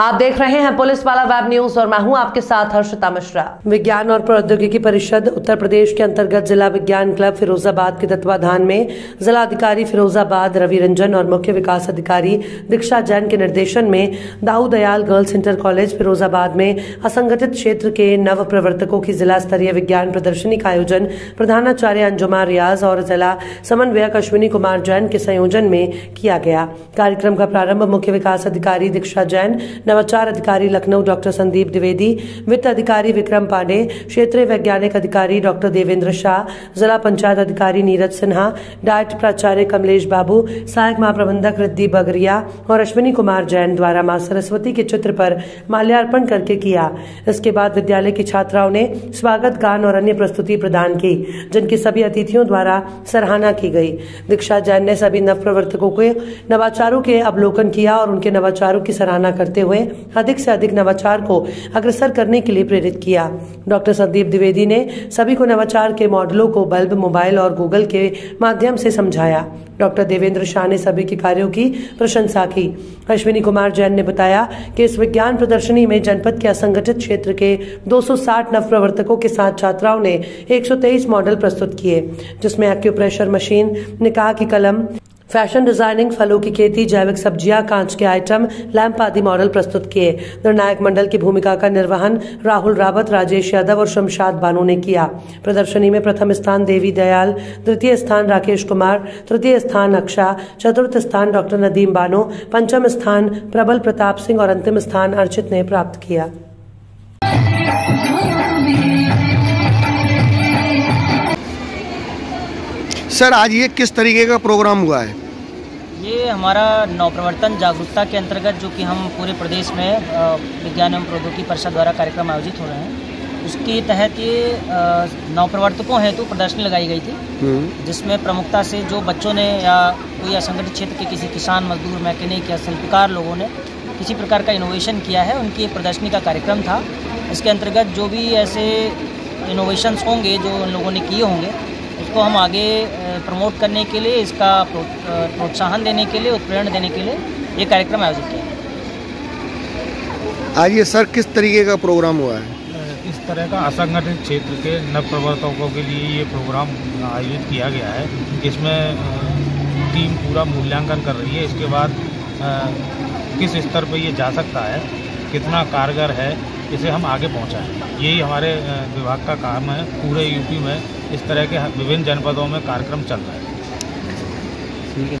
आप देख रहे हैं पुलिस वाला वेब न्यूज़ और मैं हूँ आपके साथ हर्षिता मिश्रा। विज्ञान और प्रौद्योगिकी परिषद उत्तर प्रदेश के अंतर्गत जिला विज्ञान क्लब फिरोजाबाद के तत्वाधान में जिला अधिकारी फिरोजाबाद रवि रंजन और मुख्य विकास अधिकारी दीक्षा जैन के निर्देशन में Dau Dayal girls inter college Firozabad में असंगठित क्षेत्र के नव प्रवर्तकों की जिला स्तरीय विज्ञान प्रदर्शनी का आयोजन प्रधानाचार्य अंजुमा रियाज और जिला समन्वयक अश्विनी कुमार जैन के संयोजन में किया गया। कार्यक्रम का प्रारंभ मुख्य विकास अधिकारी दीक्षा जैन नवाचार अधिकारी लखनऊ डॉक्टर संदीप द्विवेदी, वित्त अधिकारी विक्रम पांडे, क्षेत्रीय वैज्ञानिक अधिकारी डॉक्टर देवेंद्र शाह, जिला पंचायत अधिकारी नीरज सिन्हा, डायट प्राचार्य कमलेश बाबू, सहायक महाप्रबंधक रिद्धि बगरिया और अश्विनी कुमार जैन द्वारा माँ सरस्वती के चित्र पर माल्यार्पण करके किया। इसके बाद विद्यालय की छात्राओं ने स्वागत गान और अन्य प्रस्तुति प्रदान की, जिनकी सभी अतिथियों द्वारा सराहना की गई। दीक्षा जैन ने सभी नव प्रवर्तकों के नवाचारों के अवलोकन किया और उनके नवाचारों की सराहना करते हुए अधिक से अधिक नवाचार को अग्रसर करने के लिए प्रेरित किया। डॉक्टर संदीप द्विवेदी ने सभी को नवाचार के मॉडलों को बल्ब, मोबाइल और गूगल के माध्यम से समझाया। डॉक्टर देवेंद्र शाह ने सभी के कार्यों की प्रशंसा की। अश्विनी कुमार जैन ने बताया कि इस विज्ञान प्रदर्शनी में जनपद के असंगठित क्षेत्र के 260 नव प्रवर्तकों के साथ छात्राओं ने 123 मॉडल प्रस्तुत किए, जिसमें एक्यूप्रेशर मशीन, निकाह की कलम फ़ैशन डिज़ाइनिंग फलों की खेती जैविक सब्ज़ियाँ कांच के आइटम लैंप आदि मॉडल प्रस्तुत किए निर्णायक मंडल की भूमिका का निर्वहन राहुल रावत राजेश यादव और शमशाद बानो ने किया प्रदर्शनी में प्रथम स्थान देवी दयाल द्वितीय स्थान राकेश कुमार तृतीय स्थान अक्षा चतुर्थ स्थान डॉक्टर नदीम बानो पंचम स्थान प्रबल प्रताप सिंह और अंतिम स्थान अर्चित ने प्राप्त किया सर आज ये किस तरीके का प्रोग्राम हुआ है ये हमारा नवप्रवर्तन जागरूकता के अंतर्गत जो कि हम पूरे प्रदेश में विज्ञान एवं प्रौद्योगिकी परिषद द्वारा कार्यक्रम आयोजित हो रहे हैं। उसके तहत ये नवप्रवर्तकों हेतु प्रदर्शनी लगाई गई थी जिसमें प्रमुखता से जो बच्चों ने या कोई असंगठित क्षेत्र के किसी किसान मजदूर मैकेनिक या शिल्पकार लोगों ने किसी प्रकार का इनोवेशन किया है उनकी प्रदर्शनी का कार्यक्रम था। इसके अंतर्गत जो भी ऐसे इनोवेशंस होंगे जो उन लोगों ने किए होंगे उसको हम आगे प्रमोट करने के लिए इसका प्रोत्साहन देने के लिए उत्प्रेरण देने के लिए ये कार्यक्रम आयोजित किया आज ये सर किस तरीके का प्रोग्राम हुआ है? इस तरह का असंगठित क्षेत्र के नवप्रवर्तकों के लिए ये प्रोग्राम आयोजित किया गया है इसमें टीम पूरा मूल्यांकन कर रही है। इसके बाद किस स्तर पर ये जा सकता है कितना कारगर है इसे हम आगे पहुंचाएँ यही हमारे विभाग का काम है। पूरे यूपी में इस तरह के विभिन्न जनपदों में कार्यक्रम चल रहे हैं।